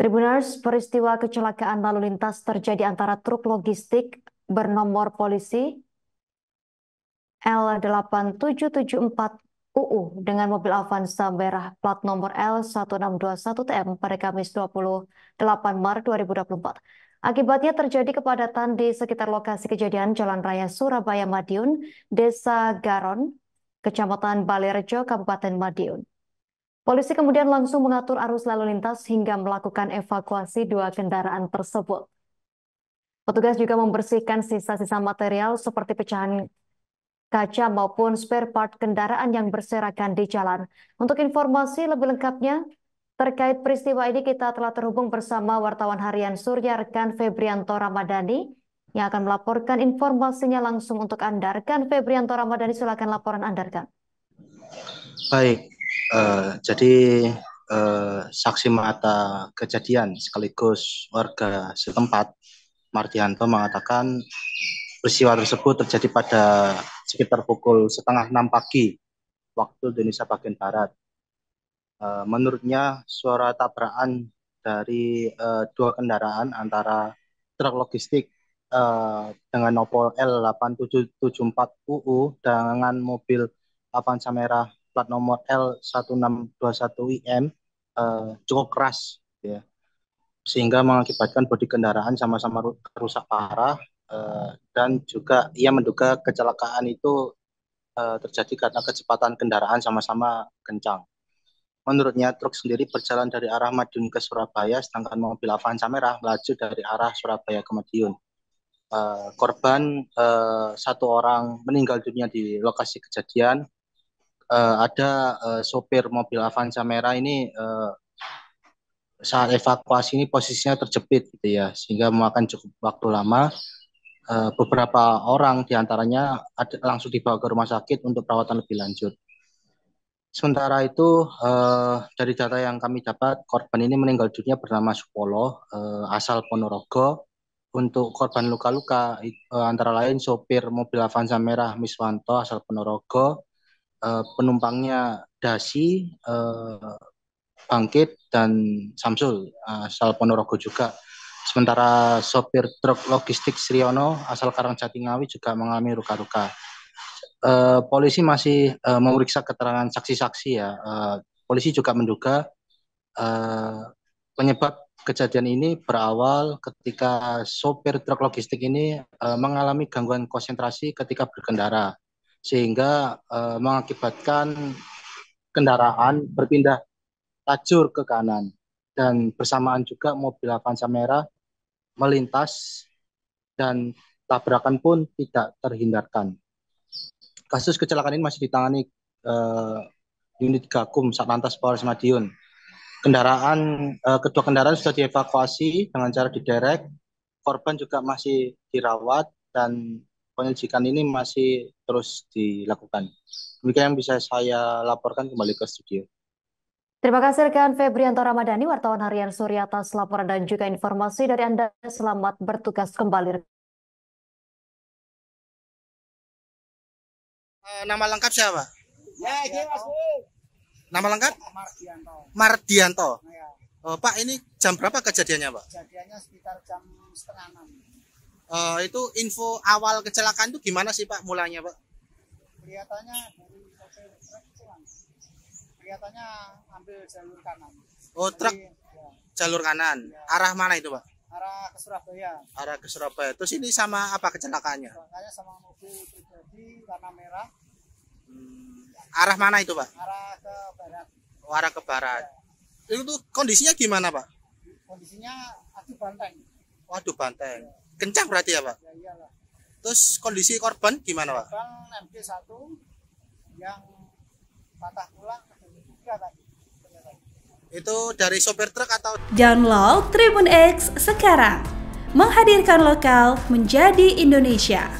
Tribuners, peristiwa kecelakaan lalu lintas terjadi antara truk logistik bernomor polisi L8774 UU dengan mobil Avanza merah plat nomor L1621TM pada Kamis 28 Maret 2024. Akibatnya terjadi kepadatan di sekitar lokasi kejadian Jalan Raya Surabaya Madiun, Desa Garon, Kecamatan Balerejo, Kabupaten Madiun. Polisi kemudian langsung mengatur arus lalu lintas hingga melakukan evakuasi dua kendaraan tersebut. Petugas juga membersihkan sisa-sisa material seperti pecahan kaca maupun spare part kendaraan yang berserakan di jalan. Untuk informasi lebih lengkapnya terkait peristiwa ini kita telah terhubung bersama wartawan harian Surya rekan Febrianto Ramadhani yang akan melaporkan informasinya langsung untuk Anda. Rekan Febrianto Ramadhani silakan laporan Anda rekan. Baik, Uh, jadi uh, saksi mata kejadian sekaligus warga setempat Mardianto mengatakan peristiwa tersebut terjadi pada sekitar pukul setengah enam pagi waktu Indonesia bagian barat. Uh, menurutnya suara tabrakan dari uh, dua kendaraan antara truk logistik uh, dengan nopol L8774 UU dengan mobil Avanza merah plat nomor L1621IM uh, cukup keras ya sehingga mengakibatkan bodi kendaraan sama-sama rusak parah uh, dan juga ia menduga kecelakaan itu uh, terjadi karena kecepatan kendaraan sama-sama kencang. Menurutnya truk sendiri berjalan dari arah Madiun ke Surabaya sedangkan mobil Avanza merah melaju dari arah Surabaya ke Madiun. Uh, korban uh, satu orang meninggal dunia di lokasi kejadian uh, ada uh, sopir mobil Avanza merah ini uh, saat evakuasi ini posisinya terjepit gitu ya sehingga memakan cukup waktu lama. Uh, beberapa orang di antaranya ada, langsung dibawa ke rumah sakit untuk perawatan lebih lanjut. Sementara itu uh, dari data yang kami dapat korban ini meninggal dunia bernama Supolo uh, asal Ponorogo. Untuk korban luka-luka antara lain sopir mobil Avanza merah Miswanto asal Ponorogo uh, penumpangnya Dasi, uh, Bangkit, dan Samsul uh, asal Ponorogo juga. Sementara sopir truk logistik Sriono asal Karangjati Ngawi juga mengalami luka-luka. Uh, polisi masih uh, memeriksa keterangan saksi-saksi ya. Uh, polisi juga menduga uh, penyebab kejadian ini berawal ketika sopir truk logistik ini uh, mengalami gangguan konsentrasi ketika berkendara sehingga uh, mengakibatkan kendaraan berpindah lajur ke kanan dan bersamaan juga mobil Avanza merah melintas dan tabrakan pun tidak terhindarkan. Kasus kecelakaan ini masih ditangani uh, unit Gakum Satlantas Polres Madiun. Kendaraan uh, kedua kendaraan sudah dievakuasi dengan cara diderek. Korban juga masih dirawat dan penyelidikan ini masih terus dilakukan. Demikian yang bisa saya laporkan kembali ke studio. Terima kasih rekan Febrianto Ramadhani, wartawan harian Surya atas laporan dan juga informasi dari Anda. Selamat bertugas kembali. Uh, nama lengkap siapa? Ya, Nama lengkap? Mardianto. Mardianto. Ya. Oh, Pak, ini jam berapa kejadiannya, Pak? Kejadiannya sekitar jam setengah enam. Uh, itu info awal kecelakaan itu gimana sih Pak mulanya Pak? Kelihatannya dari kelihatannya ambil jalur kanan. Oh truk ya. jalur kanan. Ya. Arah mana itu Pak? Arah ke Surabaya. Arah ke Surabaya. Terus ini sama apa kecelakaannya? Kecelakaannya sama mobil pribadi warna merah. Hmm. Arah mana itu Pak? Arah ke barat. Oh, arah ke barat. Ya. Itu kondisinya gimana Pak? Kondisinya aduh banteng. Waduh banteng. Ya kencang berarti ya pak? Ya iyalah. Terus kondisi korban gimana pak? Korban MG1 yang patah tulang tadi. Itu dari sopir truk atau? Download Tribun X sekarang. Menghadirkan lokal menjadi Indonesia.